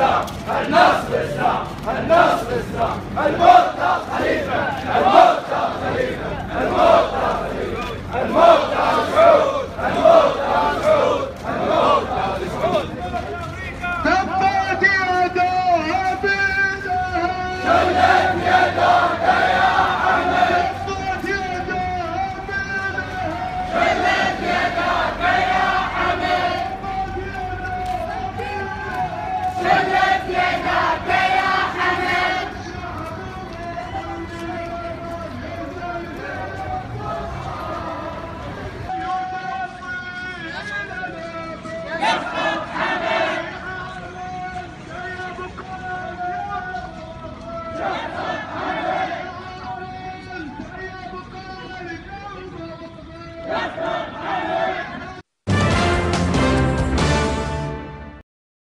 الإسلام النصر الإسلام النصر الإسلام الموتى خليفة الموتى خليفة الموتى خليفة الموتى سعود الموتى سعود الموتى سعود تبت يدا أبي لهب Let's go, Tigers!